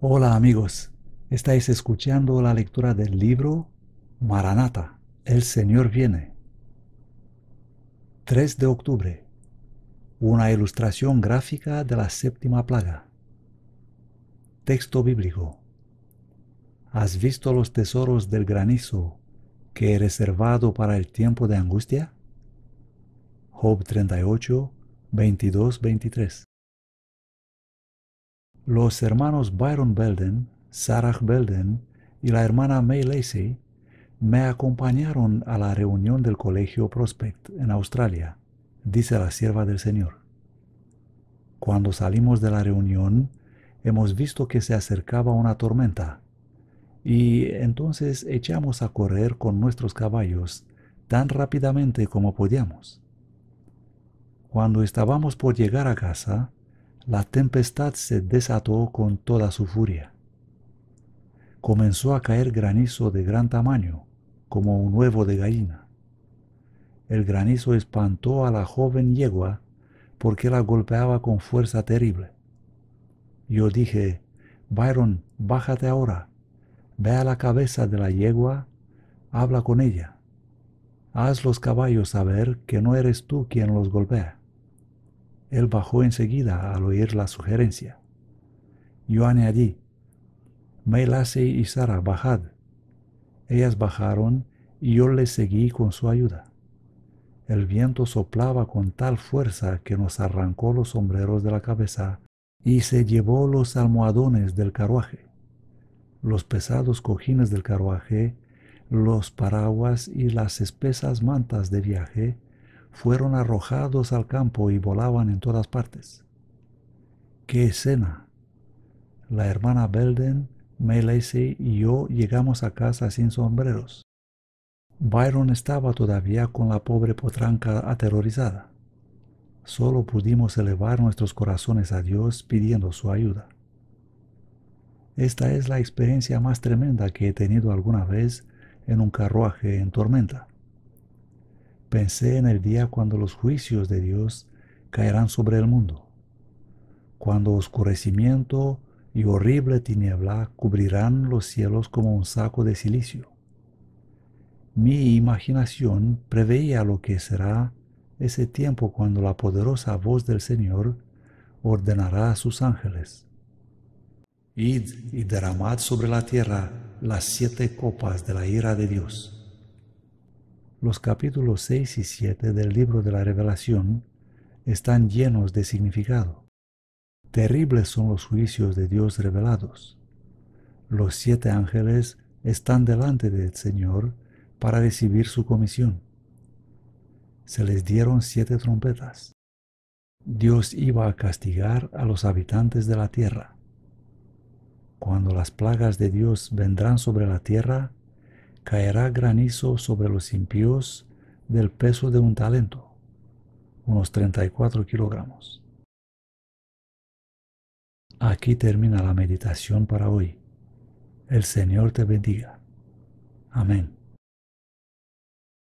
Hola amigos, estáis escuchando la lectura del libro Maranata, el Señor viene. 3 de octubre. Una ilustración gráfica de la séptima plaga. Texto bíblico. ¿Has visto los tesoros del granizo que he reservado para el tiempo de angustia? Job 38, 22, 23. Los hermanos Byron Belden, Sarah Belden y la hermana May Lacey me acompañaron a la reunión del Colegio Prospect en Australia, dice la sierva del Señor. Cuando salimos de la reunión, hemos visto que se acercaba una tormenta, y entonces echamos a correr con nuestros caballos tan rápidamente como podíamos. Cuando estábamos por llegar a casa, la tempestad se desató con toda su furia. Comenzó a caer granizo de gran tamaño, como un huevo de gallina. El granizo espantó a la joven yegua porque la golpeaba con fuerza terrible. Yo dije, Byron, bájate ahora, ve a la cabeza de la yegua, habla con ella. Haz los caballos saber que no eres tú quien los golpea. Él bajó enseguida al oír la sugerencia. Yo añadí, Meilasei y Sara, bajad. Ellas bajaron y yo les seguí con su ayuda. El viento soplaba con tal fuerza que nos arrancó los sombreros de la cabeza y se llevó los almohadones del carruaje, los pesados cojines del carruaje, los paraguas y las espesas mantas de viaje fueron arrojados al campo y volaban en todas partes. ¡Qué escena! La hermana Belden, Lacey y yo llegamos a casa sin sombreros. Byron estaba todavía con la pobre potranca aterrorizada. Solo pudimos elevar nuestros corazones a Dios pidiendo su ayuda. Esta es la experiencia más tremenda que he tenido alguna vez en un carruaje en tormenta. Pensé en el día cuando los juicios de Dios caerán sobre el mundo, cuando oscurecimiento y horrible tiniebla cubrirán los cielos como un saco de silicio. Mi imaginación preveía lo que será ese tiempo cuando la poderosa voz del Señor ordenará a sus ángeles. Id y derramad sobre la tierra las siete copas de la ira de Dios los capítulos 6 y 7 del libro de la revelación están llenos de significado. Terribles son los juicios de Dios revelados. Los siete ángeles están delante del Señor para recibir su comisión. Se les dieron siete trompetas. Dios iba a castigar a los habitantes de la tierra. Cuando las plagas de Dios vendrán sobre la tierra, caerá granizo sobre los impíos del peso de un talento, unos 34 kilogramos. Aquí termina la meditación para hoy. El Señor te bendiga. Amén.